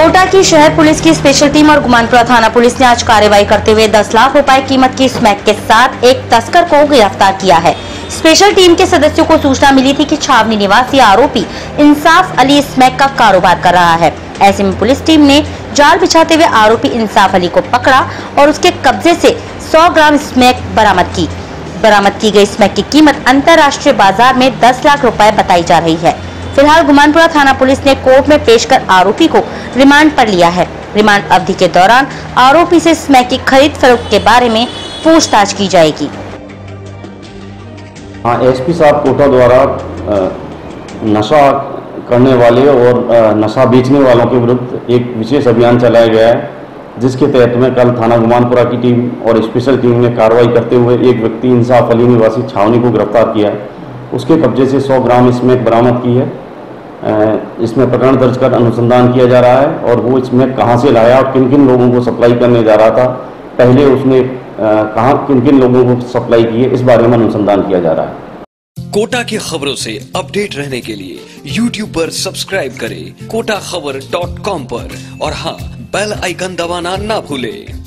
कोटा की शहर पुलिस की स्पेशल टीम और गुमानपुरा थाना पुलिस ने आज कार्रवाई करते हुए 10 लाख रुपए कीमत की स्मैक के साथ एक तस्कर को गिरफ़्तार किया है। स्पेशल टीम के सदस्यों को सूचना मिली थी कि छावनी निवासी आरोपी इंसाफ अली स्मैक का कारोबार कर रहा है। ऐसे में पुलिस टीम ने जाल बिछाते हुए आरोपी इंसाफ अली को पकड़ा और उसके कब्जे से 100 ग्राम स्मैक बरामद की। बरामद की गई स्मैक की कीमत अंतर्राष्ट्रीय बाज़ार में 10 लाख रुपए बताई जा रही है। फ़िलहाल गुमानपुरा थाना पुलिस ने कोर्ट में पेश कर आरोपी को रिमांड पर लिया है। रिमांड अवधि के दौरान आरोपी से स्मैक की खरीद फरोख्त के बारे में पूछताछ की जाएगी। हाँ एसपी साहब कोटा द्वारा नशा करने वाले और नशा बेचने वालों के विरुद्ध एक विशेष अभियान चलाया गया है, जिसके तहत में कल थाना गुमानपुरा की टीम और स्पेशल टीम ने कार्रवाई करते हुए एक व्यक्ति इंसाफ अली निवासी छावनी को गिरफ़्तार किया उसके कब्जे से 100 ग्राम स्मैक बरामद की है। इसमें प्रकरण दर्ज कर अनुसंधान किया जा रहा है और वो इसमें कहाँ से लाया और किन किन लोगों को सप्लाई करने जा रहा था। पहले उसने कहाँ किन किन लोगों को सप्लाई की है इस बारे में अनुसंधान किया जा रहा है। कोटा की खबरों से अपडेट रहने के लिए YouTube पर सब्सक्राइब करें कॉम पर। और हाँ बेल आइकन दबाना ना भूलें।